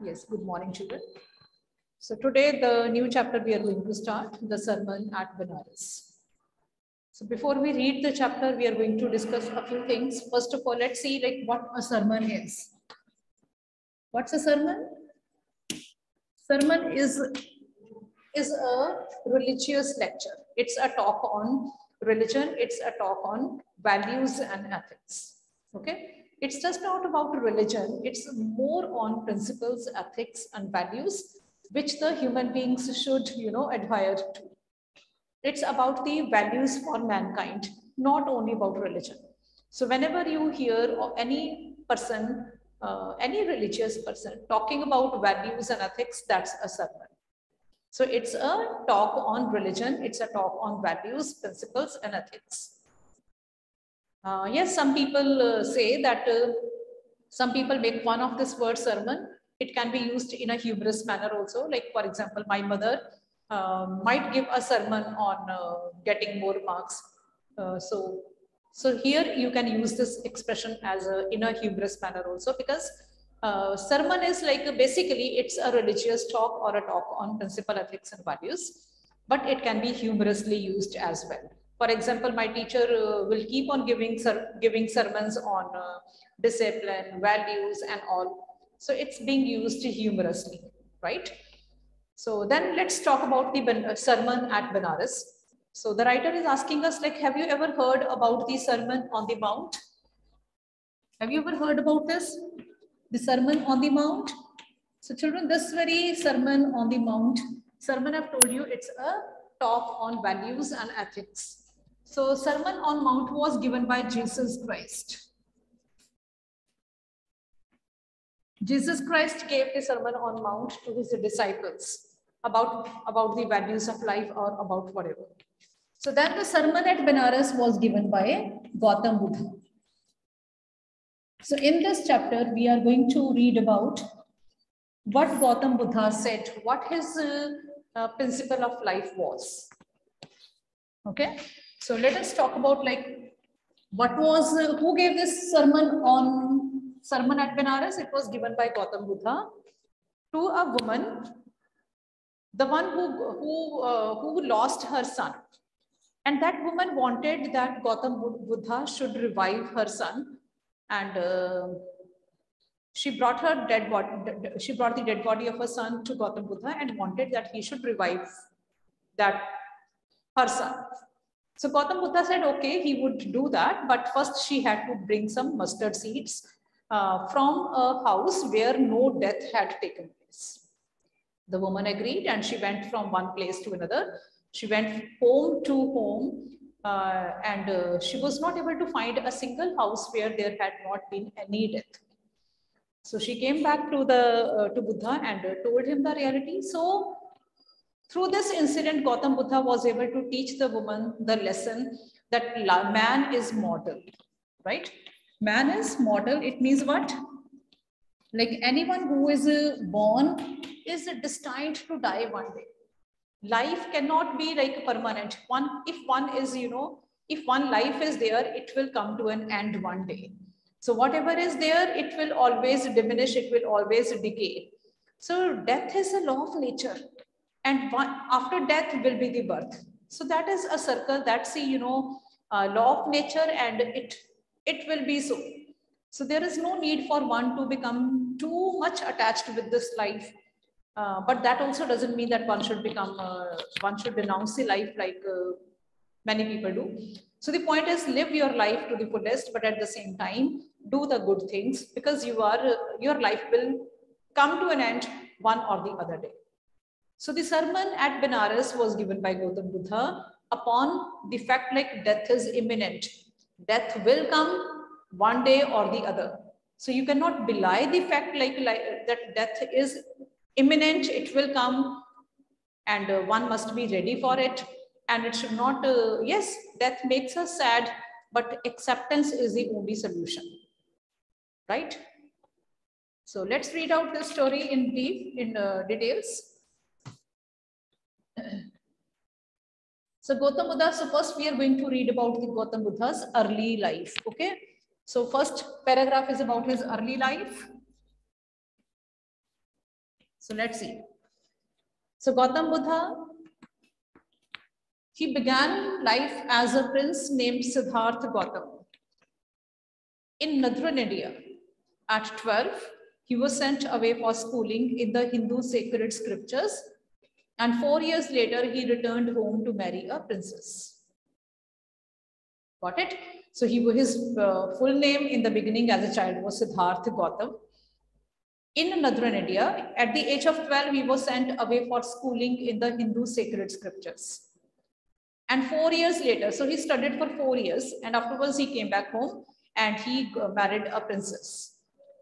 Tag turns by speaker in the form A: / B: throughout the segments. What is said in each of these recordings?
A: Yes, good morning, children. So today the new chapter we are going to start, the sermon at Benares. So before we read the chapter, we are going to discuss a few things. First of all, let's see like what a sermon is. What's a sermon? Sermon is, is a religious lecture. It's a talk on religion. It's a talk on values and ethics. Okay it's just not about religion. It's more on principles ethics and values which the human beings should you know adhere to. It's about the values for mankind not only about religion. So whenever you hear any person uh, any religious person talking about values and ethics that's a sermon. So it's a talk on religion. It's a talk on values principles and ethics uh, yes, some people uh, say that uh, some people make fun of this word sermon. It can be used in a humorous manner also. Like, for example, my mother um, might give a sermon on uh, getting more marks. Uh, so, so here you can use this expression as a, in a humorous manner also because uh, sermon is like basically it's a religious talk or a talk on principle, ethics and values, but it can be humorously used as well. For example, my teacher uh, will keep on giving, ser giving sermons on uh, discipline, values and all. So it's being used humorously, right? So then let's talk about the uh, sermon at Benares. So the writer is asking us like, have you ever heard about the Sermon on the Mount? Have you ever heard about this? The Sermon on the Mount? So children, this very Sermon on the Mount, sermon I've told you, it's a talk on values and ethics. So Sermon on Mount was given by Jesus Christ. Jesus Christ gave the Sermon on Mount to his disciples about, about the values of life or about whatever. So then the sermon at Benares was given by Gautam Buddha. So in this chapter, we are going to read about what Gautam Buddha said, what his uh, uh, principle of life was. Okay. So let us talk about like what was, uh, who gave this sermon on sermon at Benares? It was given by Gautam Buddha to a woman, the one who, who, uh, who lost her son. And that woman wanted that Gautam Buddha should revive her son. And uh, she brought her dead body, she brought the dead body of her son to Gautam Buddha and wanted that he should revive that her son. So Gautam Buddha said, okay, he would do that, but first she had to bring some mustard seeds uh, from a house where no death had taken place. The woman agreed and she went from one place to another. She went home to home uh, and uh, she was not able to find a single house where there had not been any death. So she came back to the uh, to Buddha and uh, told him the reality. So through this incident, Gautam Buddha was able to teach the woman the lesson that man is mortal, right? Man is mortal. It means what? Like anyone who is uh, born is destined to die one day. Life cannot be like permanent. One, if one is, you know, if one life is there, it will come to an end one day. So whatever is there, it will always diminish. It will always decay. So death is a law of nature and one, after death will be the birth. So that is a circle that's the you know, law of nature and it, it will be so. So there is no need for one to become too much attached with this life. Uh, but that also doesn't mean that one should become, uh, one should denounce the life like uh, many people do. So the point is live your life to the fullest, but at the same time, do the good things because you are, your life will come to an end one or the other day. So the sermon at Benares was given by Gautam Buddha upon the fact like death is imminent. Death will come one day or the other. So you cannot belie the fact like, like that death is imminent, it will come and uh, one must be ready for it. And it should not, uh, yes, death makes us sad, but acceptance is the only solution, right? So let's read out the story in brief, in uh, details. So Gautam Buddha, so first we are going to read about the Gautam Buddha's early life. Okay. So first paragraph is about his early life. So let's see. So Gautam Buddha, he began life as a prince named Siddhartha Gautam in northern India. At 12, he was sent away for schooling in the Hindu sacred scriptures. And four years later, he returned home to marry a princess. Got it? So he his uh, full name in the beginning as a child was Siddhartha Gautam. In northern India, at the age of 12, he was sent away for schooling in the Hindu sacred scriptures. And four years later, so he studied for four years and afterwards he came back home and he married a princess.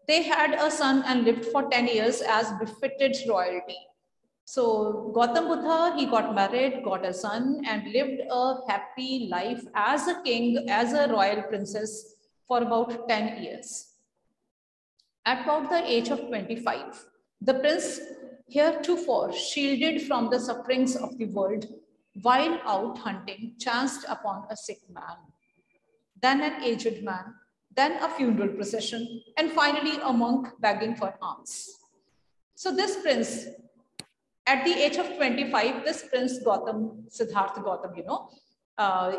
A: They had a son and lived for 10 years as befitted royalty. So Gautam Buddha, he got married, got a son and lived a happy life as a king, as a royal princess for about 10 years. At about the age of 25, the prince heretofore shielded from the sufferings of the world while out hunting chanced upon a sick man, then an aged man then a funeral procession, and finally a monk begging for alms. So this prince, at the age of 25, this prince Gautam, Siddhartha Gautam, you know, uh,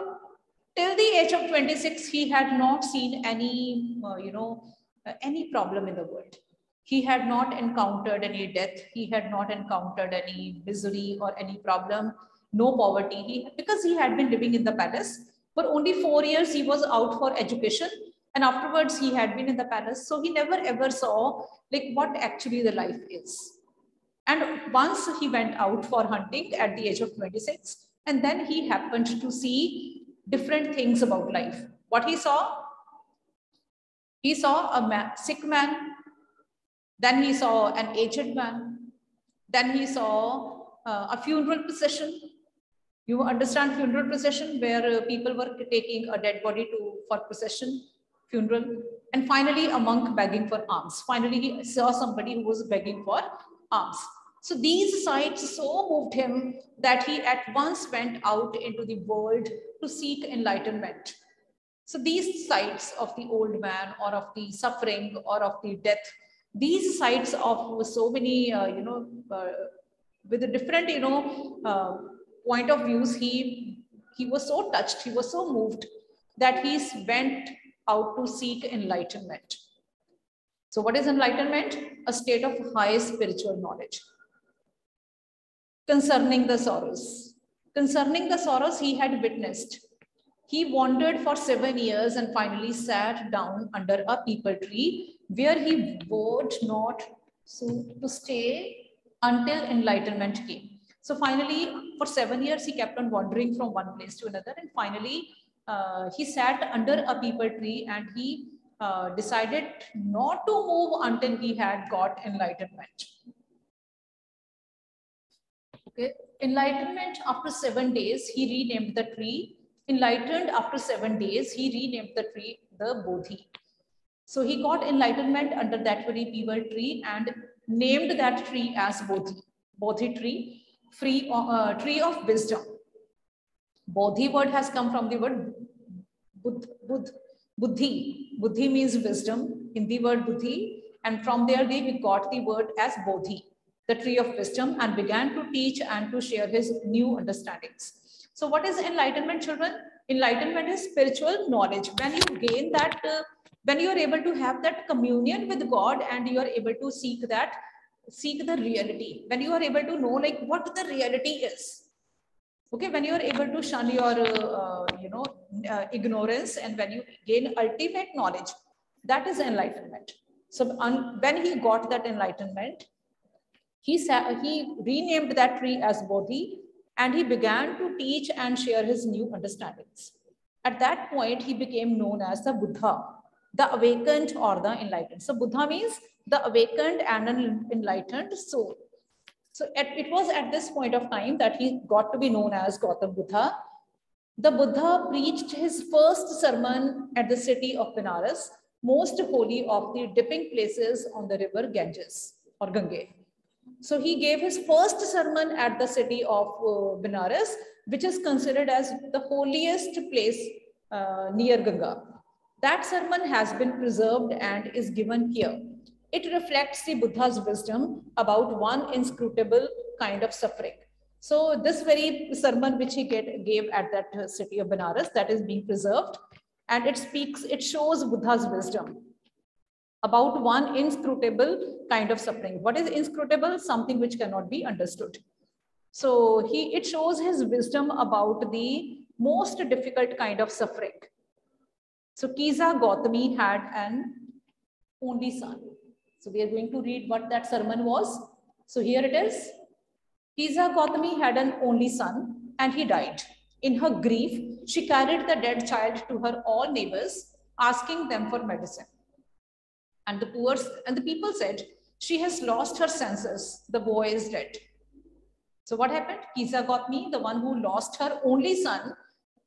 A: till the age of 26, he had not seen any, uh, you know, uh, any problem in the world. He had not encountered any death. He had not encountered any misery or any problem, no poverty. He, because he had been living in the palace for only four years, he was out for education and afterwards he had been in the palace so he never ever saw like what actually the life is and once he went out for hunting at the age of 26 and then he happened to see different things about life what he saw he saw a man, sick man then he saw an aged man then he saw uh, a funeral procession you understand funeral procession where uh, people were taking a dead body to for procession funeral. And finally, a monk begging for alms. Finally, he saw somebody who was begging for alms. So these sights so moved him that he at once went out into the world to seek enlightenment. So these sights of the old man or of the suffering or of the death, these sights of so many, uh, you know, uh, with a different, you know, uh, point of views, he, he was so touched, he was so moved that he went out to seek enlightenment. So what is enlightenment? A state of high spiritual knowledge. Concerning the sorrows. Concerning the sorrows he had witnessed. He wandered for seven years and finally sat down under a peepal tree where he vowed not to stay until enlightenment came. So finally, for seven years, he kept on wandering from one place to another. And finally, uh, he sat under a peepal tree and he uh, decided not to move until he had got enlightenment. Okay, enlightenment after seven days, he renamed the tree. Enlightened after seven days, he renamed the tree the Bodhi. So he got enlightenment under that very peepal tree and named that tree as Bodhi. Bodhi tree, free uh, tree of wisdom. Bodhi word has come from the word bud, bud, buddhi. Buddhi means wisdom, Hindi word buddhi. And from there, they got the word as bodhi, the tree of wisdom, and began to teach and to share his new understandings. So what is enlightenment, children? Enlightenment is spiritual knowledge. When you gain that, uh, when you are able to have that communion with God and you are able to seek that, seek the reality. When you are able to know like what the reality is okay when you are able to shun your uh, you know uh, ignorance and when you gain ultimate knowledge that is enlightenment so when he got that enlightenment he he renamed that tree as bodhi and he began to teach and share his new understandings at that point he became known as the buddha the awakened or the enlightened so buddha means the awakened and enlightened soul so at, it was at this point of time that he got to be known as Gautam Buddha. The Buddha preached his first sermon at the city of Benares, most holy of the dipping places on the river Ganges or Gange. So he gave his first sermon at the city of uh, Benares, which is considered as the holiest place uh, near Ganga. That sermon has been preserved and is given here. it reflects the Buddha's wisdom about one inscrutable kind of suffering. So this very sermon which he get, gave at that city of Benares that is being preserved and it speaks, it shows Buddha's wisdom about one inscrutable kind of suffering. What is inscrutable? Something which cannot be understood. So he, it shows his wisdom about the most difficult kind of suffering. So Kisa Gautami had an only son. So we are going to read what that sermon was. So here it is. Kisa Gautami had an only son and he died. In her grief, she carried the dead child to her all neighbors, asking them for medicine. And the poor and the people said, she has lost her senses. The boy is dead. So what happened? Kisa Gautami, the one who lost her only son,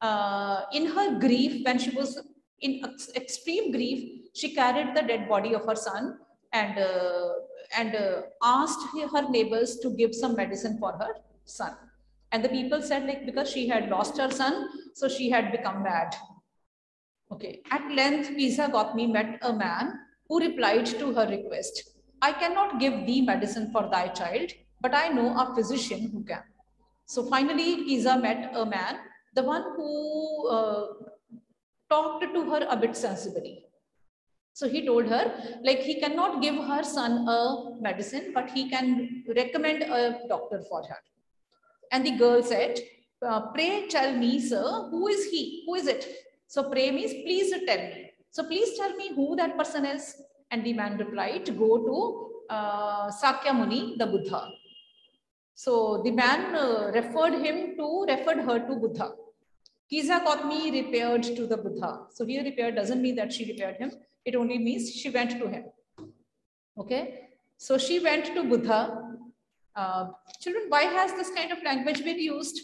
A: uh, in her grief, when she was in ex extreme grief, she carried the dead body of her son and uh, and uh, asked her neighbors to give some medicine for her son. And the people said like because she had lost her son, so she had become mad. Okay. At length, Kisa Gautami met a man who replied to her request. I cannot give thee medicine for thy child, but I know a physician who can. So finally, Kisa met a man, the one who uh, talked to her a bit sensibly. So he told her, like he cannot give her son a medicine, but he can recommend a doctor for her. And the girl said, uh, pray tell me, sir, who is he? Who is it? So pray means please tell me. So please tell me who that person is. And the man replied, go to uh, Sakya Muni, the Buddha. So the man uh, referred him to, referred her to Buddha. Kisa Gautami repaired to the Buddha. So here repaired doesn't mean that she repaired him. It only means she went to him. Okay. So she went to Buddha. Uh, children, why has this kind of language been used?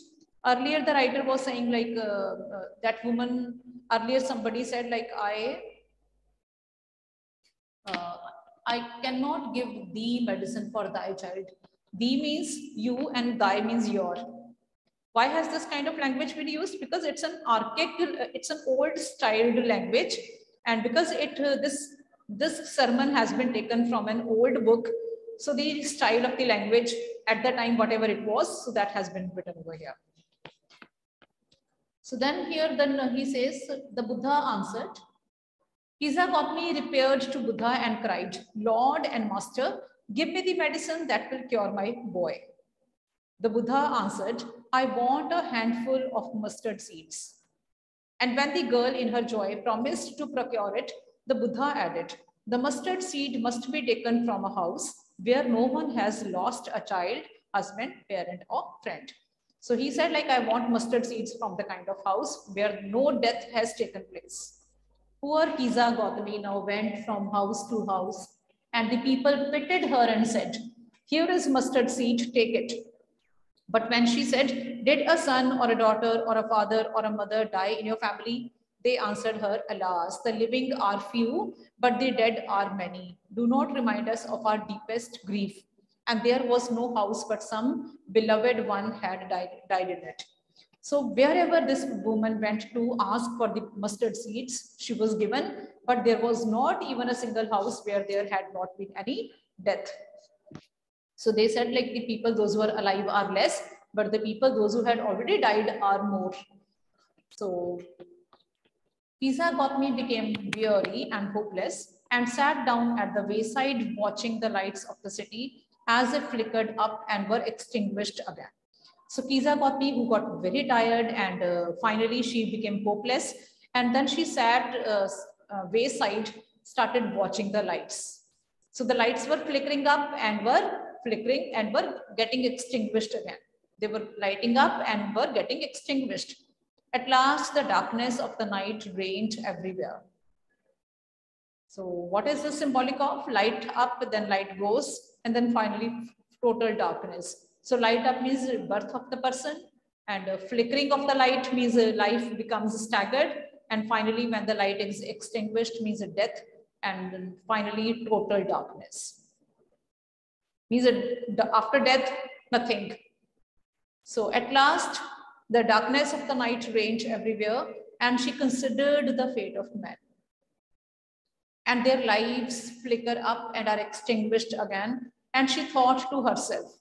A: Earlier, the writer was saying like uh, uh, that woman, earlier somebody said like, I, uh, I cannot give thee medicine for thy child. Thee means you and thy means your. Why has this kind of language been used? Because it's an archaic, it's an old styled language and because it uh, this this sermon has been taken from an old book so the style of the language at the time whatever it was so that has been written over here so then here then uh, he says the buddha answered Kisa Gautami repaired to Buddha and cried, Lord and Master, give me the medicine that will cure my boy. The Buddha answered, I want a handful of mustard seeds. And when the girl in her joy promised to procure it, the Buddha added, the mustard seed must be taken from a house where no one has lost a child, husband, parent, or friend. So he said, like, I want mustard seeds from the kind of house where no death has taken place. Poor Kisa Gautami now went from house to house, and the people pitied her and said, Here is mustard seed, take it. But when she said, Did a son or a daughter or a father or a mother die in your family? They answered her, Alas, the living are few, but the dead are many. Do not remind us of our deepest grief. And there was no house, but some beloved one had died, died in it. So wherever this woman went to ask for the mustard seeds, she was given, but there was not even a single house where there had not been any death. So they said like the people, those who are alive are less, but the people, those who had already died are more. So Kisa Gautami became weary and hopeless and sat down at the wayside watching the lights of the city as they flickered up and were extinguished again. So Kisa Gautami, who got very tired and uh, finally she became hopeless. And then she sat uh, uh, wayside, started watching the lights. So the lights were flickering up and were flickering and were getting extinguished again. They were lighting up and were getting extinguished. At last, the darkness of the night reigned everywhere. So what is this symbolic of? Light up, then light goes, and then finally total darkness. So light up means birth of the person, and flickering of the light means life becomes staggered, and finally when the light is extinguished means a death, and finally total darkness means after death, nothing. So at last, the darkness of the night reigned everywhere, and she considered the fate of men. and their lives flicker up and are extinguished again. And she thought to herself.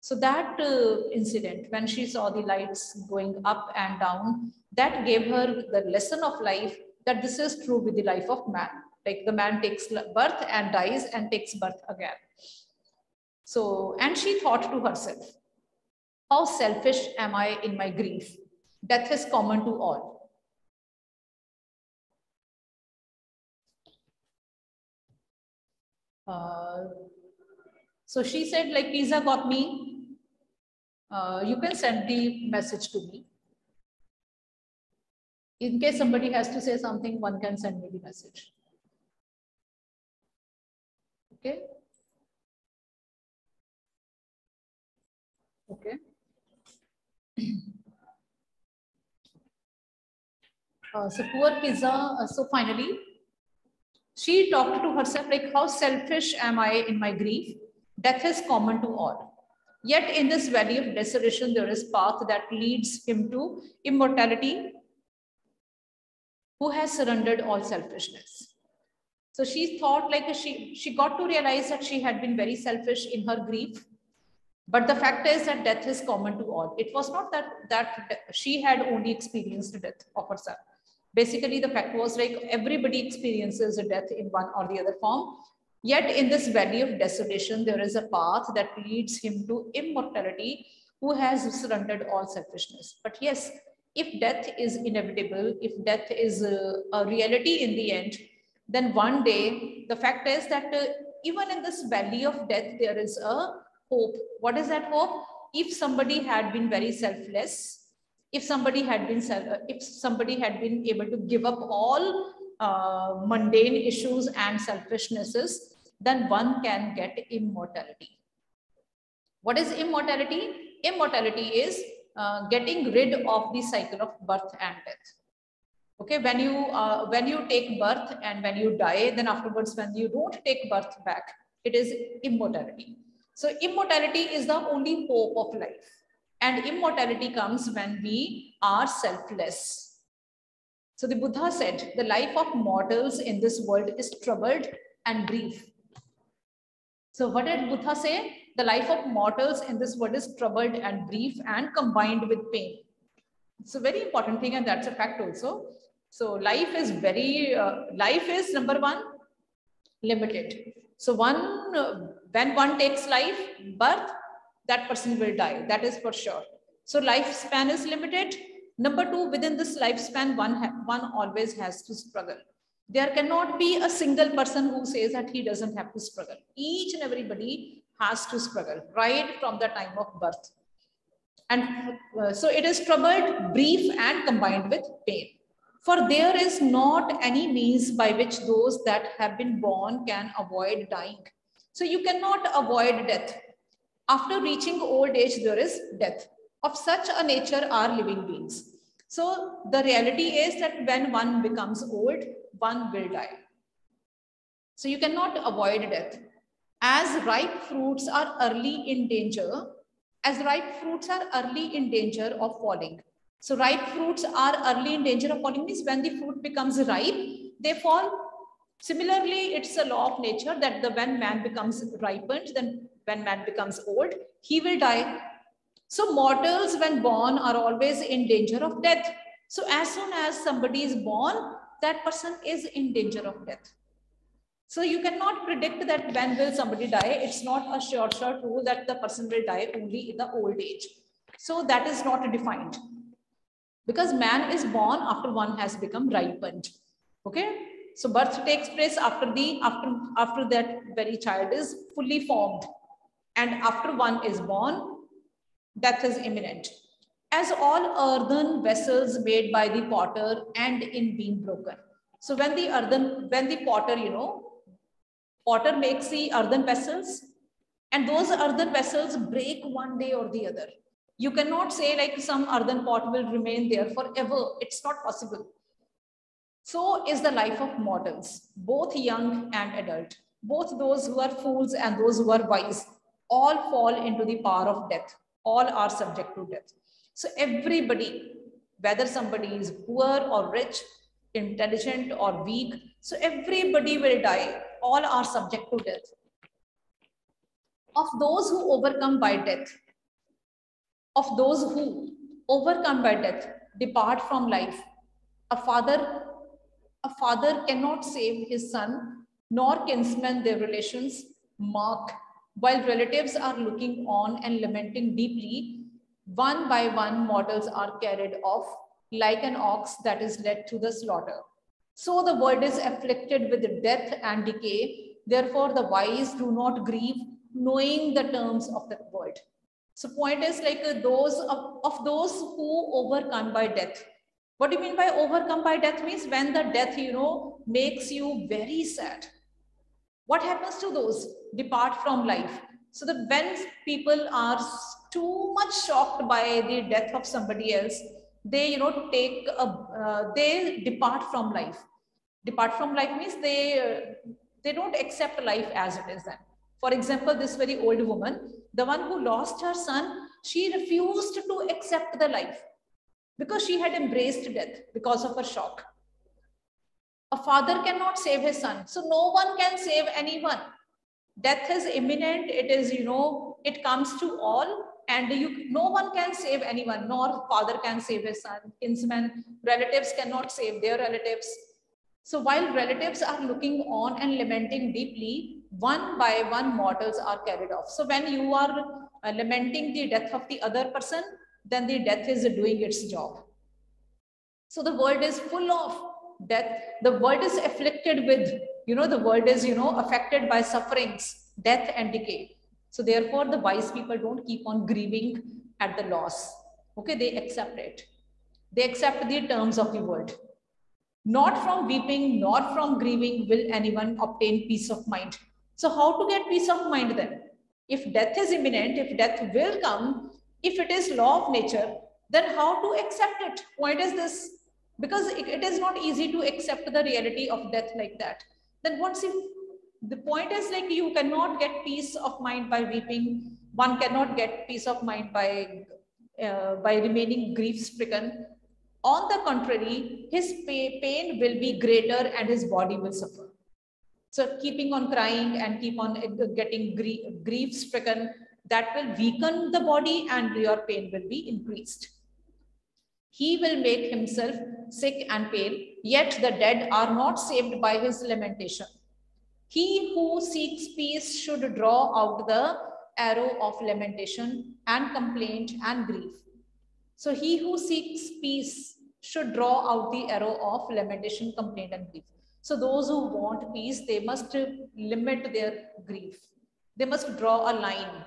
A: So that uh, incident, when she saw the lights going up and down, that gave her the lesson of life that this is true with the life of man. Like the man takes birth and dies and takes birth again. So, and she thought to herself, how selfish am I in my grief? Death is common to all. Uh, so she said like Kisa Gautami. Uh, you can send the message to me. In case somebody has to say something, one can send me the message. Okay. Okay. Uh, so poor Kisa. Uh, so finally, she talked to herself like, how selfish am I in my grief? Death is common to all. Yet in this valley of desolation, there is path that leads him to immortality, who has surrendered all selfishness. So she thought like she, she got to realize that she had been very selfish in her grief but the fact is that death is common to all. It was not that, that she had only experienced death of herself. Basically, the fact was like everybody experiences a death in one or the other form. Yet in this valley of desolation, there is a path that leads him to immortality who has surrendered all selfishness. But yes, if death is inevitable, if death is a, a reality in the end, then one day, the fact is that uh, even in this valley of death, there is a hope. What is that hope? If somebody had been very selfless, if somebody had been if somebody had been able to give up all uh, mundane issues and selfishnesses, then one can get immortality. What is immortality? Immortality is uh, getting rid of the cycle of birth and death. Okay, when you uh, when you take birth and when you die, then afterwards when you don't take birth back, it is immortality. So immortality is the only hope of life. And immortality comes when we are selfless. So the Buddha said, the life of mortals in this world is troubled and brief. So what did Buddha say? The life of mortals in this world is troubled and brief and combined with pain. It's a very important thing and that's a fact also. So life is very, uh, life is number one, limited. So one, uh, when one takes life, birth, that person will die. That is for sure. So lifespan is limited. Number two, within this lifespan, one, one always has to struggle. There cannot be a single person who says that he doesn't have to struggle. Each and everybody has to struggle right from the time of birth. And uh, so it is troubled, brief, and combined with pain. For there is not any means by which those that have been born can avoid dying. So you cannot avoid death. After reaching old age, there is death. Of such a nature are living beings. So the reality is that when one becomes old, one will die. So you cannot avoid death. As ripe fruits are early in danger, as ripe fruits are early in danger of falling. So ripe fruits are early in danger of falling means when the fruit becomes ripe, they fall Similarly, it's a law of nature that the when man becomes ripened, then when man becomes old, he will die. So mortals when born are always in danger of death. So as soon as somebody is born, that person is in danger of death. So you cannot predict that when will somebody die. It's not a sure, sure rule that the person will die only in the old age. So that is not defined because man is born after one has become ripened. Okay. So birth takes place after the after after that very child is fully formed, and after one is born, death is imminent. As all earthen vessels made by the potter and in being broken. So when the earthen when the potter, you know, potter makes the earthen vessels, and those earthen vessels break one day or the other. You cannot say like some earthen pot will remain there forever. It's not possible so is the life of mortals, both young and adult, both those who are fools and those who are wise, all fall into the power of death. All are subject to death. So everybody, whether somebody is poor or rich, intelligent or weak. So everybody will die. All are subject to death. Of those who overcome by death, of those who overcome by death, depart from life. A father, a father cannot save his son, nor kinsmen their relations. Mark, while relatives are looking on and lamenting deeply, one by one mortals are carried off like an ox that is led to the slaughter. So the world is afflicted with death and decay. Therefore, the wise do not grieve, knowing the terms of the world. So point is like uh, those of, of those who overcome by death. What do you mean by overcome by death means when the death, you know, makes you very sad. What happens to those depart from life? So that when people are too much shocked by the death of somebody else, they you know take a uh, they depart from life. Depart from life means they uh, they don't accept life as it is then. For example this very old woman the one who lost her son she refused to accept the life because she had embraced death because of her shock. A father cannot save his son so no one can save anyone. Death is imminent it is you know it comes to all and you no one can save anyone nor father can save his son. Kinsmen relatives cannot save their relatives. So while relatives are looking on and lamenting deeply one by one mortals are carried off. So when you are uh, lamenting the death of the other person then the death is doing its job. So the world is full of death. The world is afflicted with you know the world is you know affected by sufferings death and decay so therefore, the wise people don't keep on grieving at the loss. Okay, they accept it. They accept the terms of the world. Not from weeping, not from grieving will anyone obtain peace of mind. So how to get peace of mind then? If death is imminent, if death will come, if it is law of nature, then how to accept it? Point is this, because it, is not easy to accept the reality of death like that. Then once you the point is like you cannot get peace of mind by weeping. One cannot get peace of mind by uh, by remaining grief stricken. On the contrary his pay, pain will be greater and his body will suffer. So keeping on crying and keep on uh, getting grief, grief stricken that will weaken the body and your pain will be increased. He will make himself sick and pale yet the dead are not saved by his lamentation he who seeks peace should draw out the arrow of lamentation and complaint and grief. So he who seeks peace should draw out the arrow of lamentation, complaint and grief. So those who want peace, they must limit their grief. They must draw a line.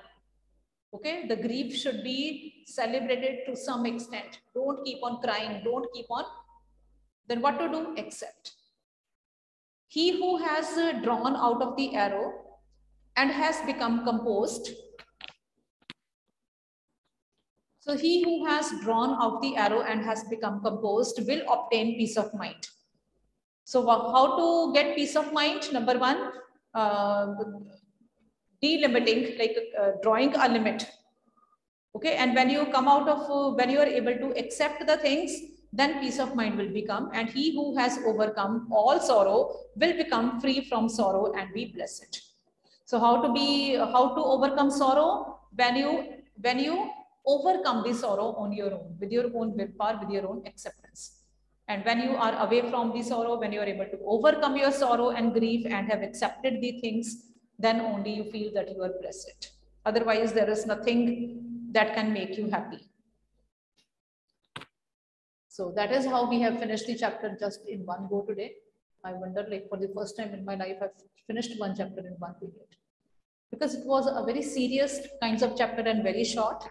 A: Okay, the grief should be celebrated to some extent. Don't keep on crying. Don't keep on. Then what to do? Accept. He who has uh, drawn out of the arrow and has become composed. So he who has drawn out the arrow and has become composed will obtain peace of mind. So how to get peace of mind? Number one, uh, delimiting, like uh, drawing a limit. Okay, and when you come out of, uh, when you are able to accept the things, then peace of mind will become and he who has overcome all sorrow will become free from sorrow and be blessed. So how to be how to overcome sorrow? When you when you overcome the sorrow on your own with your own willpower with your own acceptance. And when you are away from the sorrow when you are able to overcome your sorrow and grief and have accepted the things then only you feel that you are blessed. Otherwise there is nothing that can make you happy so that is how we have finished the chapter just in one go today. I wonder like for the first time in my life, I've finished one chapter in one period because it was a very serious kinds of chapter and very short.